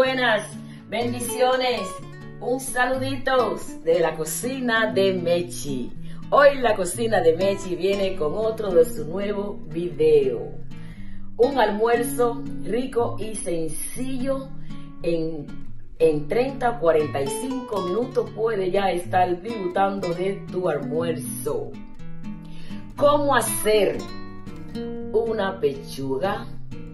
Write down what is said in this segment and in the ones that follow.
buenas, bendiciones, un saludito de la cocina de Mechi. Hoy la cocina de Mechi viene con otro de su nuevo video. Un almuerzo rico y sencillo en, en 30 o 45 minutos puede ya estar disfrutando de tu almuerzo. ¿Cómo hacer una pechuga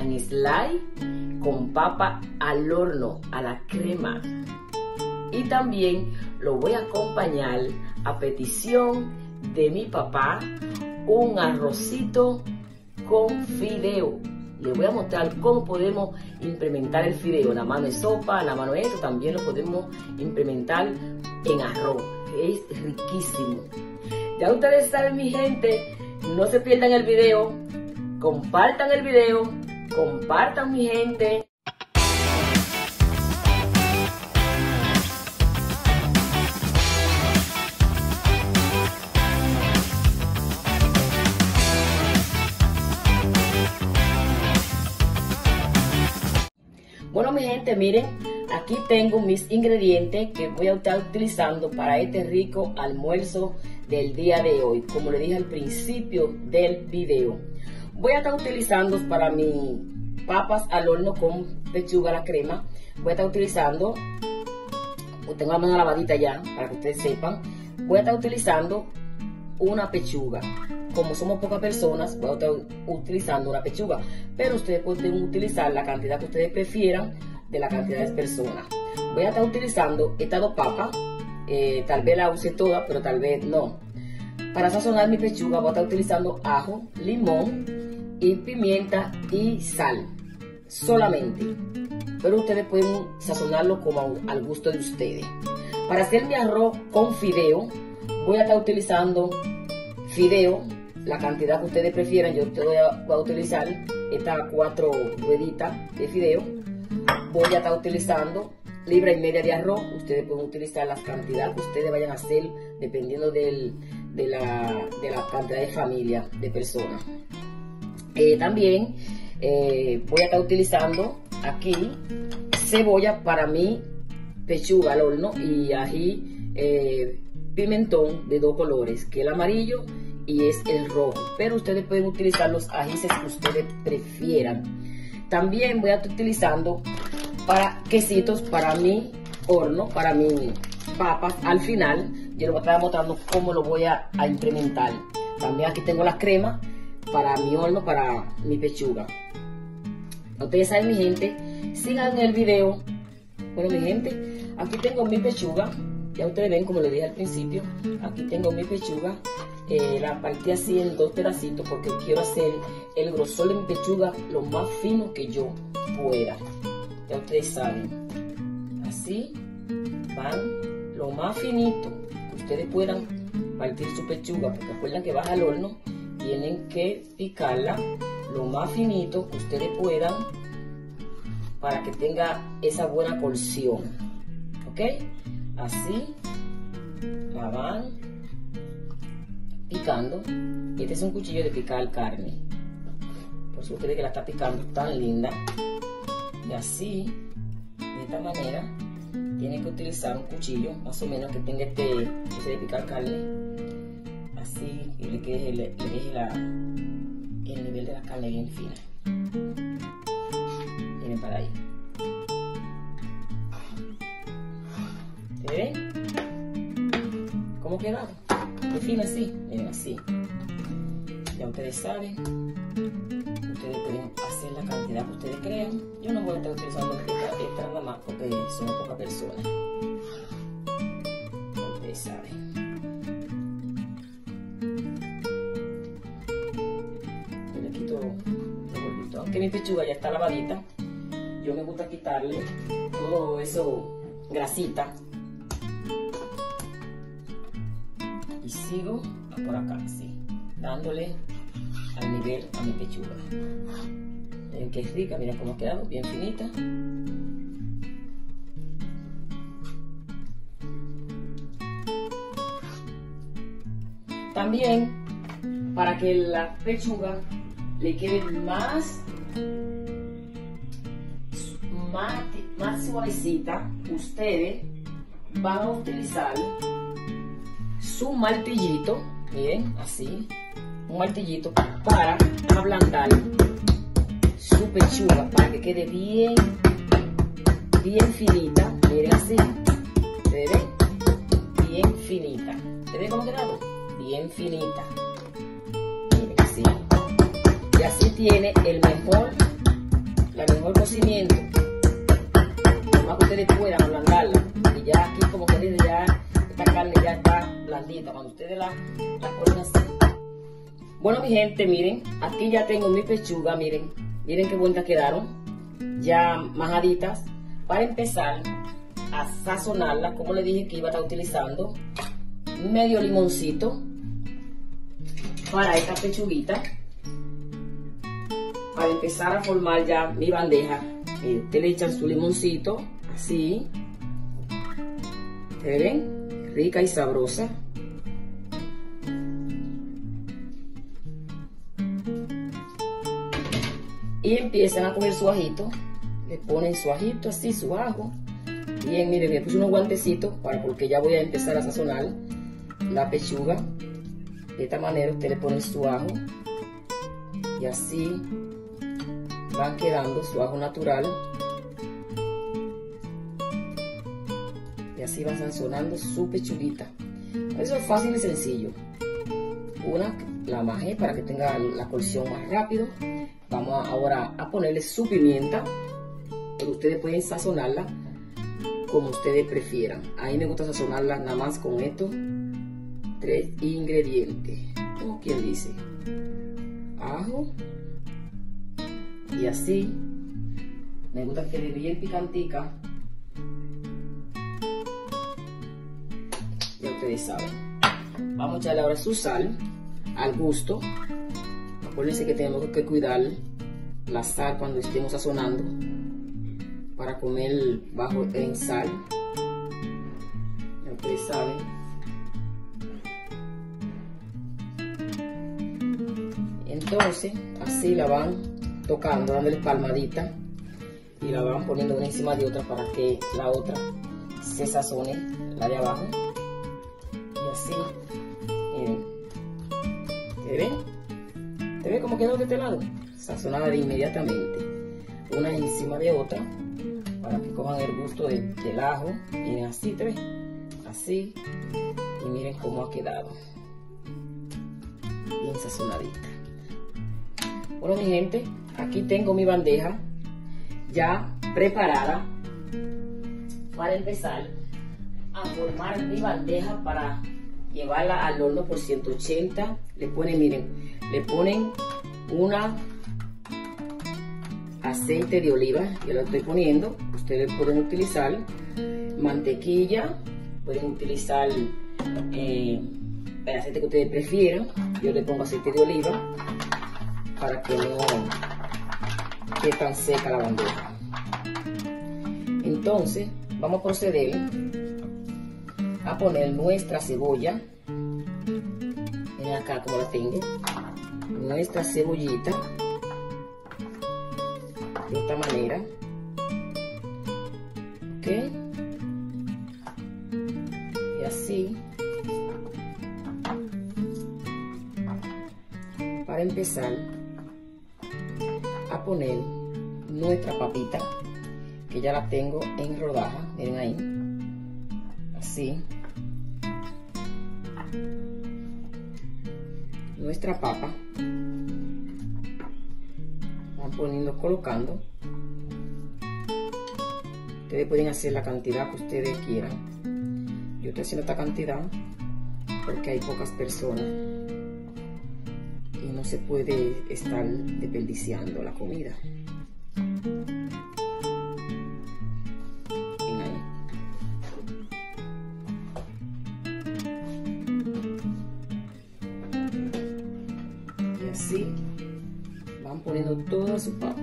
en slide con papa al horno a la crema? Y también lo voy a acompañar a petición de mi papá un arrocito con fideo. Le voy a mostrar cómo podemos implementar el fideo. La mano de sopa, la mano de esto, también lo podemos implementar en arroz. Es riquísimo. Ya ustedes saben, mi gente, no se pierdan el video, compartan el video, compartan mi gente. Bueno, mi gente, miren, aquí tengo mis ingredientes que voy a estar utilizando para este rico almuerzo del día de hoy, como le dije al principio del video. Voy a estar utilizando para mis papas al horno con pechuga la crema. Voy a estar utilizando, tengo la mano lavadita ya, para que ustedes sepan. Voy a estar utilizando una pechuga. Como somos pocas personas, voy a estar utilizando una pechuga. Pero ustedes pueden utilizar la cantidad que ustedes prefieran de la cantidad de personas. Voy a estar utilizando estas dos papas. Eh, tal vez la use toda, pero tal vez no. Para sazonar mi pechuga voy a estar utilizando ajo, limón y pimienta y sal. Solamente. Pero ustedes pueden sazonarlo como al gusto de ustedes. Para hacer mi arroz con fideo, voy a estar utilizando fideo, la cantidad que ustedes prefieran. Yo voy a, voy a utilizar estas cuatro rueditas de fideo. Voy a estar utilizando libra y media de arroz. Ustedes pueden utilizar las cantidades que ustedes vayan a hacer dependiendo del, de, la, de, la, cantidad de familia, de personas. También eh, voy a estar utilizando aquí cebolla para mi pechuga al horno y ají eh, pimentón de dos colores, que el amarillo y es el rojo. Pero ustedes pueden utilizar los ajíes que ustedes prefieran. También voy a estar utilizando para quesitos para mi horno, para mis papas. Al final, yo les voy a estar mostrando cómo lo voy a, a implementar. También aquí tengo la crema para mi horno, para mi pechuga. Ustedes saben, mi gente, sigan el video. Bueno, mi gente, aquí tengo mi pechuga. Ya ustedes ven, como les dije al principio, aquí tengo mi pechuga. La partí así en dos pedacitos porque quiero hacer el grosor de mi pechuga lo más fino que yo pueda. Ya ustedes saben. Así van lo más finito que ustedes puedan partir su pechuga. Porque recuerden que baja al horno. Tienen que picarla lo más finito que ustedes puedan para que tenga esa buena porción. ¿Ok? Así la van picando. Este es un cuchillo de picar carne. Por eso ustedes que la está picando tan linda. Y así, de esta manera, tienen que utilizar un cuchillo más o menos que tenga este de picar carne. Así, y le quede, le, deje la, el nivel de la carne bien fina. Miren para ahí. ¿Se ven? ¿Cómo queda? De fino así, miren así. Ya ustedes saben ustedes pueden hacer la cantidad que ustedes crean. Yo no voy a estar utilizando esta, esta nada más porque son pocas personas. Ustedes saben. Mi pechuga ya está lavadita, yo me gusta quitarle todo eso grasita. Y sigo por acá, así, dándole al nivel a mi pechuga. Miren que rica, miren cómo ha quedado, bien finita. También, para que la pechuga le quede más, más, suavecita, ustedes van a utilizar su martillito, miren, así, un martillito para ablandar su pechuga, para que quede bien, bien finita, miren así, ¿se? Bien finita, ¿se cómo quedado? Bien finita, así, y así tiene el mejor, la mejor cocimiento, ustedes puedan ablandarla, y ya aquí como que dice ya esta carne ya está blandita cuando ustedes la, la ponen así. Bueno, mi gente, miren, aquí ya tengo mi pechuga, miren, miren qué buenas quedaron, ya majaditas. Para empezar a sazonarla, como le dije que iba a estar utilizando medio limoncito para esta pechuguita. Para empezar a formar ya mi bandeja, miren, usted le echan su limoncito, así, ¿se ven? rica y sabrosa. Y empiezan a coger su ajito, le ponen su ajito así, su ajo. Bien, miren, me puse unos guantecitos para porque ya voy a empezar a sazonar la pechuga. De esta manera usted le pone su ajo y así van quedando su ajo natural. Y así va sazonando su pechuguita. Eso es fácil y sencillo. Una, la majé para que tenga la cocción más rápido. Vamos ahora a ponerle su pimienta. Pero ustedes pueden sazonarla como ustedes prefieran. A mí me gusta sazonarla nada más con estos tres ingredientes. Como quien dice. Ajo. Y así. Me gusta que quede bien picantica. Ya ustedes saben. Vamos a echarle ahora su sal al gusto. Acuérdense que tenemos que cuidar la sal cuando estemos sazonando para comer bajo en sal. Ya ustedes saben. Entonces, así la van tocando, dándole palmadita y la van poniendo una encima de otra para que la otra se sazone, la de abajo así. Miren. ¿Te ven? ¿Te ven cómo quedó de este lado? Sazonada inmediatamente. Una encima de otra. Para que cojan el gusto del, ajo. Miren así, ¿te ven? Así. Y miren cómo ha quedado. Bien sazonadita. Bueno, mi gente, aquí tengo mi bandeja ya preparada para empezar a formar mi bandeja para llevarla al horno por 180. Le ponen, miren, le ponen una aceite de oliva, yo lo estoy poniendo. Ustedes pueden utilizar mantequilla, pueden utilizar eh, el aceite que ustedes prefieran. Yo le pongo aceite de oliva para que no quede tan seca la bandeja. Entonces, vamos a proceder a poner nuestra cebolla. Miren acá como la tengo. Nuestra cebollita. De esta manera. Ok. Y así. Para empezar a poner nuestra papita que ya la tengo en rodaja miren ahí así nuestra papa. Van poniendo colocando. Ustedes pueden hacer la cantidad que ustedes quieran. Yo estoy haciendo esta cantidad porque hay pocas personas y no se puede estar desperdiciando la comida van poniendo toda su papa.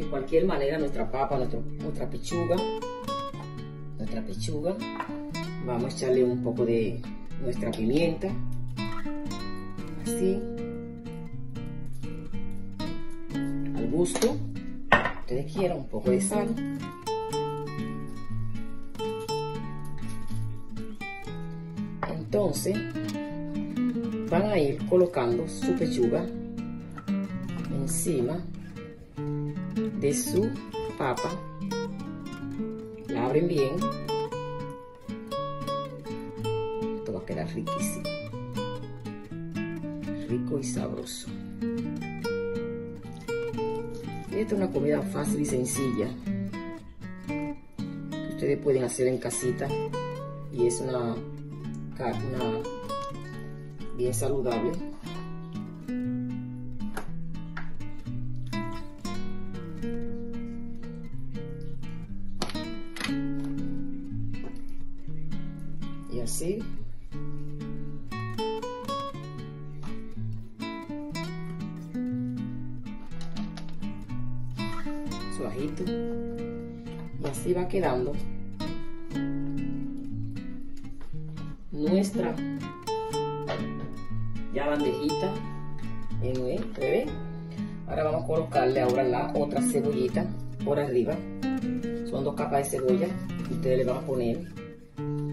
De cualquier manera nuestra papa, nuestra pechuga. Nuestra pechuga. Vamos a echarle un poco de nuestra pimienta. Así. Al gusto. Ustedes quieran un poco de sal. Entonces, van a ir colocando su pechuga encima de su papa. La abren bien quedar riquísimo. Rico y sabroso. esta es una comida fácil y sencilla que ustedes pueden hacer en casita y es una, una bien saludable. Ya bandejita. En ahora vamos a colocarle ahora la otra cebollita por arriba. Son dos capas de cebolla. Ustedes le van a poner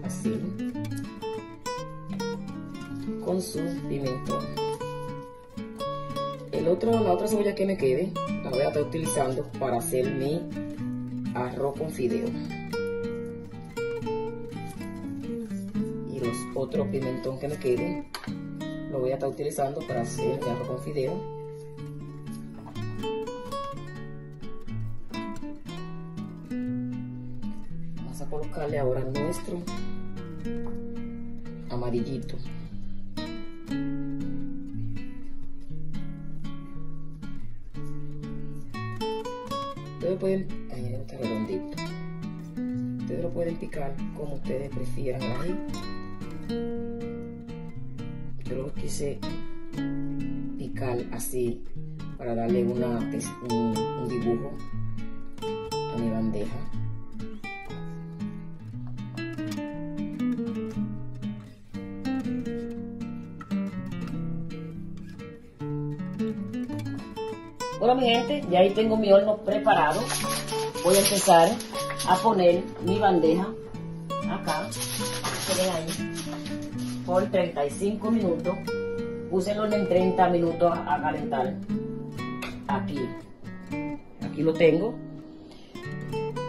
así con su pimentón el otro la otra cebolla que me quede la voy a estar utilizando para hacer mi arroz con fideo. Otros pimentón que me queden, lo voy a estar utilizando para hacer mi arroz con fideo. Vamos a colocarle ahora nuestro amarillito. Ustedes pueden, está redondito. Ustedes lo pueden picar como ustedes prefieran. Yo lo quise picar así para darle una, un, dibujo a mi bandeja. Bueno, mi gente, ya ahí tengo mi horno preparado. Voy a empezar a poner mi bandeja acá. ahí. Por 35 minutos. Puse el horno en 30 minutos a, calentar. Aquí. Aquí lo tengo.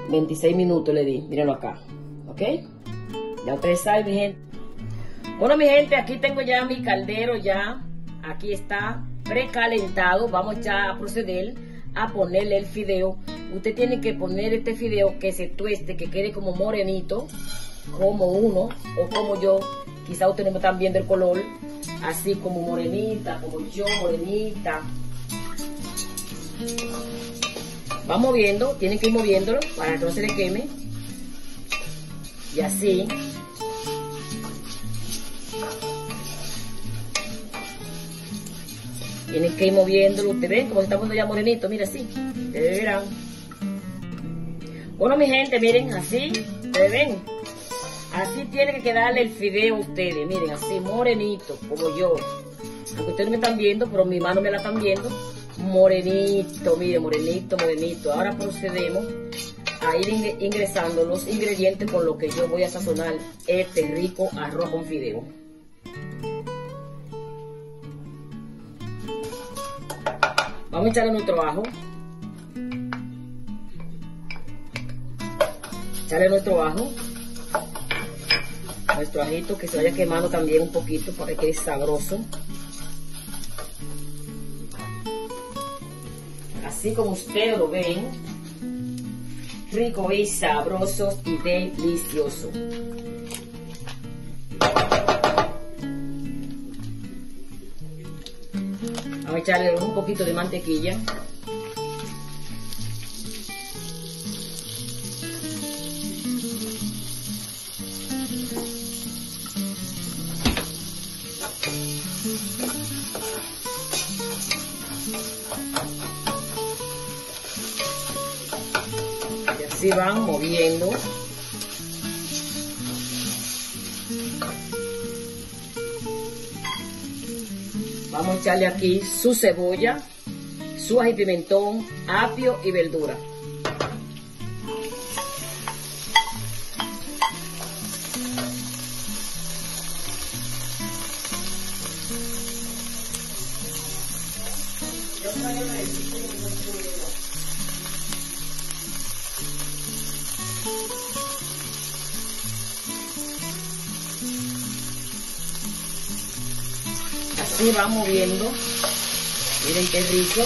26 minutos le di. Mírenlo acá. ¿Ok? Ya ustedes saben, mi gente. Bueno, mi gente, aquí tengo ya mi caldero ya. Aquí está precalentado, vamos ya a proceder a ponerle el fideo. Usted tiene que poner este fideo que se tueste, que quede como morenito, como uno o como yo. Quizá usted no me están viendo el color, así como morenita, como yo, morenita. Va moviendo, tiene que ir moviéndolo para que no se le queme. Y así. Tienen que ir moviéndolo. Ustedes ven como está poniendo ya morenito. Mira así. Ustedes verán. Bueno, mi gente, miren así. Ustedes ven. Así tiene que quedarle el fideo a ustedes. Miren, así morenito, como yo. Aunque ustedes no me están viendo, pero mi mano me la están viendo. Morenito, miren, morenito, morenito. Ahora procedemos a ir ingresando los ingredientes con los que yo voy a sazonar este rico arroz con fideo. Vamos a echarle nuestro ajo. Echarle nuestro ajo. Nuestro ajito que se vaya quemando también un poquito para que quede sabroso. Así como ustedes lo ven, rico y sabroso y delicioso. Vamos a echarle un poquito de mantequilla. Van moviendo. Vamos a echarle aquí su cebolla, su ají pimentón, apio y verdura. Así va moviendo. Miren qué rico.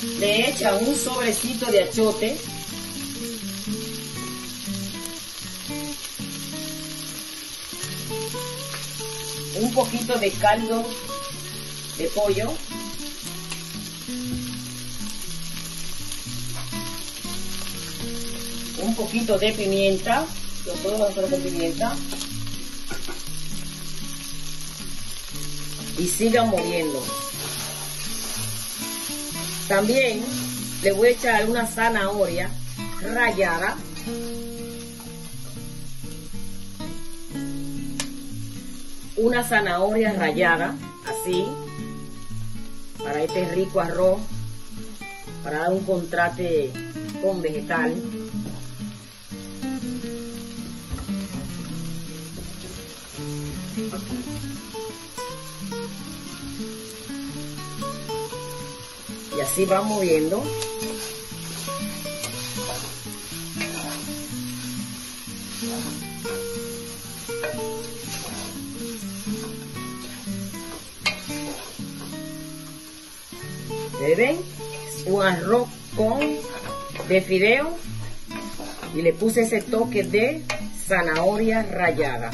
Le echa un sobrecito de achote. Un poquito de caldo de pollo. Un poquito de pimienta. Yo puedo hacer con pimienta. Y sigan moviendo. También le voy a echar una zanahoria rallada. Una zanahoria rallada, así, para este rico arroz, para dar un contraste con vegetal. Y así va moviendo. ¿Se ven? Un arroz con de fideo y le puse ese toque de zanahoria rallada.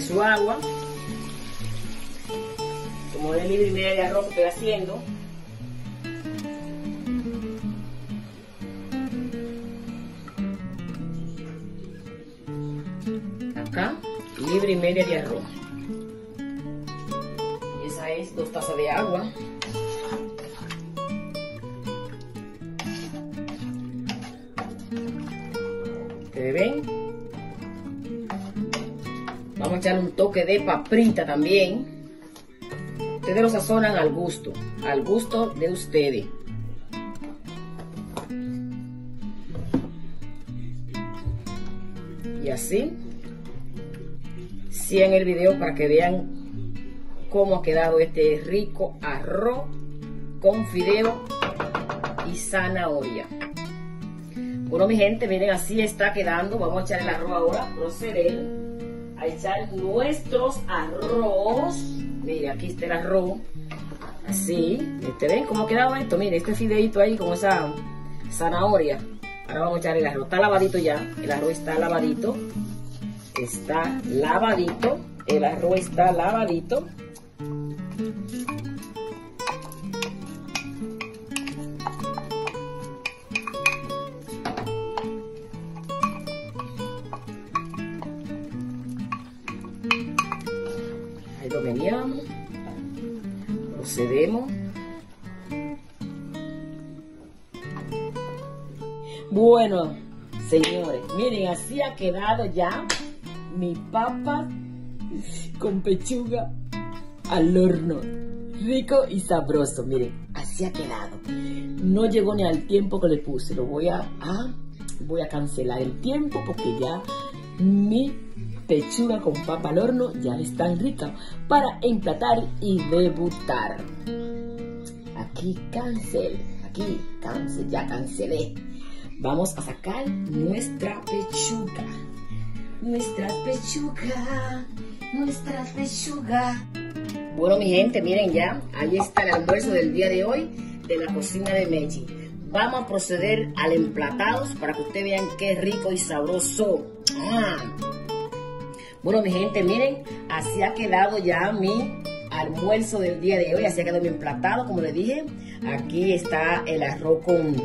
Su agua. Como de libre y media de arroz que estoy haciendo. Acá, libre y media de arroz. Y esa es dos tazas de agua. ¿Ustedes ven? Vamos a echarle un toque de paprita también. Ustedes lo sazonan al gusto, al gusto de ustedes. Y así, en el video para que vean cómo ha quedado este rico arroz con fideo y zanahoria. Bueno, mi gente, miren, así está quedando. Vamos a echar el arroz ahora, proceder echar nuestros arroz. Mire, aquí está el arroz. Así. ¿Este ven cómo ha quedado esto? Mire, este fideito ahí con esa zanahoria. Ahora vamos a echar el arroz. Está lavadito ya. El arroz está lavadito. Está lavadito. El arroz está lavadito. Meneamos. Procedemos. Bueno, señores, miren, así ha quedado ya mi papa con pechuga al horno. Rico y sabroso, miren, así ha quedado. No llegó ni al tiempo que le puse. Lo voy a, a voy a cancelar el tiempo porque ya mi pechuga con papa al horno ya están ricas para emplatar y debutar. Aquí cancel, aquí cancel, ya cancelé. Vamos a sacar nuestra pechuga. Nuestra pechuga, nuestra pechuga. Bueno, mi gente, miren ya, ahí está el almuerzo del día de hoy de la cocina de Mechi. Vamos a proceder al emplatado para que ustedes vean qué rico y sabroso. Ah. Bueno, mi gente, miren, así ha quedado ya mi almuerzo del día de hoy. Así ha quedado mi emplatado, como les dije. Aquí está el arroz con,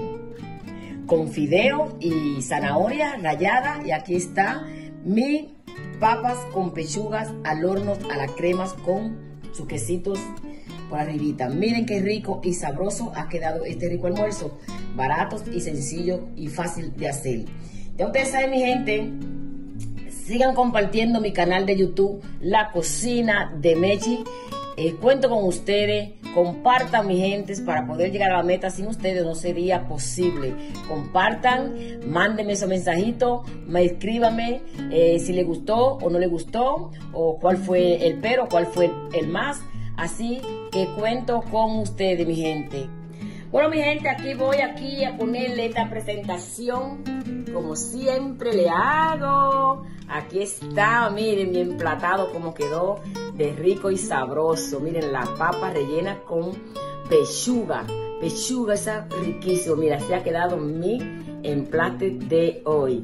con fideo y zanahoria rallada. Y aquí está mi papas con pechugas al horno a las cremas con sus quesitos por arribita. Miren qué rico y sabroso ha quedado este rico almuerzo. Barato y sencillo y fácil de hacer. Ya ustedes saben, mi gente, sigan compartiendo mi canal de YouTube, La Cocina de Mechi. Eh, cuento con ustedes, compartan mi gente para poder llegar a la meta. Sin ustedes no sería posible. Compartan, mándenme ese mensajito, me escríbame eh, si les gustó o no les gustó, o cuál fue el pero, cuál fue el más. Así que cuento con ustedes, mi gente. Bueno, mi gente, aquí voy aquí a ponerle esta presentación como siempre le hago. Aquí está, miren, mi emplatado como quedó de rico y sabroso. Miren, la papa rellena con pechuga. Pechuga, esa riquísimo. Mira, se ha quedado mi emplate de hoy.